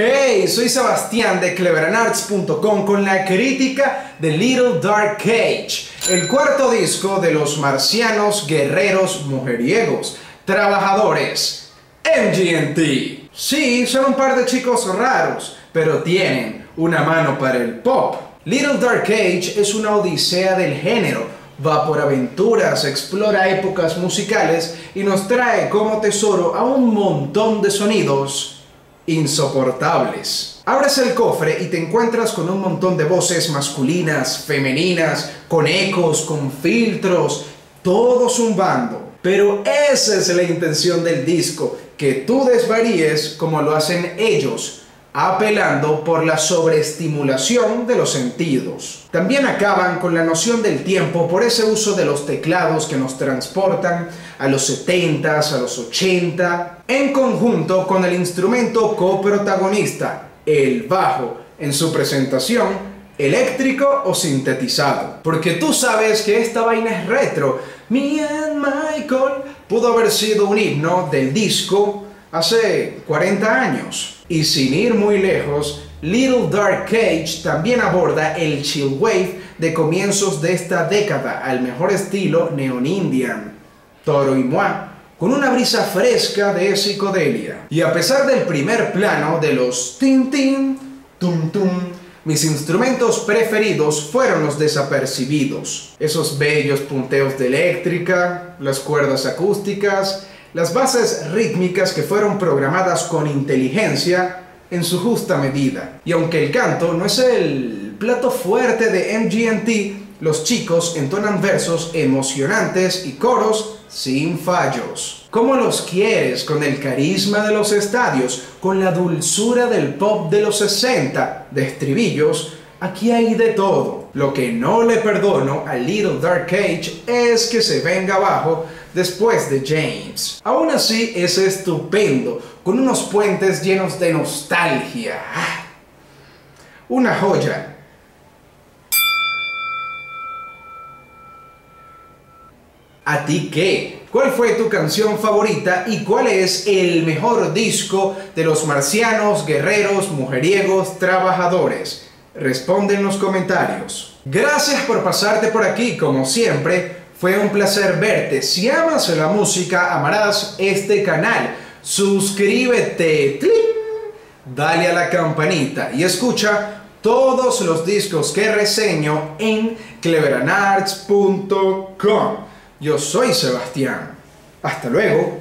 Hey, soy Sebastián de cleverandarts.com con la crítica de Little Dark Cage, el cuarto disco de los marcianos guerreros mujeriegos, trabajadores, MGMT. Sí, son un par de chicos raros, pero tienen una mano para el pop. Little Dark Cage es una odisea del género, va por aventuras, explora épocas musicales y nos trae como tesoro a un montón de sonidos insoportables. Abres el cofre y te encuentras con un montón de voces masculinas, femeninas, con ecos, con filtros, todo zumbando. Pero esa es la intención del disco, que tú desvaríes como lo hacen ellos, apelando por la sobreestimulación de los sentidos. También acaban con la noción del tiempo por ese uso de los teclados que nos transportan a los 70s, a los 80, en conjunto con el instrumento coprotagonista, el bajo, en su presentación eléctrico o sintetizado. Porque tú sabes que esta vaina es retro. Me and Michael pudo haber sido un himno del disco hace 40 años. Y sin ir muy lejos, Little Dark Cage también aborda el chill wave de comienzos de esta década al mejor estilo Neon Indian, Toro y Moi, con una brisa fresca de psicodelia. Y a pesar del primer plano de los tin tin, tum tum, mis instrumentos preferidos fueron los desapercibidos. Esos bellos punteos de eléctrica, las cuerdas acústicas, las bases rítmicas que fueron programadas con inteligencia en su justa medida. Y aunque el canto no es el plato fuerte de MGMT, los chicos entonan versos emocionantes y coros sin fallos. ¿Cómo los quieres? Con el carisma de los estadios, con la dulzura del pop de los 60, de estribillos, aquí hay de todo. Lo que no le perdono a Little Dark Cage es que se venga abajo después de James. Aún así es estupendo, con unos puentes llenos de nostalgia. Una joya. ¿A ti qué? ¿Cuál fue tu canción favorita y cuál es el mejor disco de los marcianos, guerreros, mujeriegos, trabajadores? Responde en los comentarios. Gracias por pasarte por aquí, como siempre. Fue un placer verte. Si amas la música, amarás este canal. Suscríbete, dale a la campanita y escucha todos los discos que reseño en cleveranarts.com. Yo soy Sebastián. Hasta luego.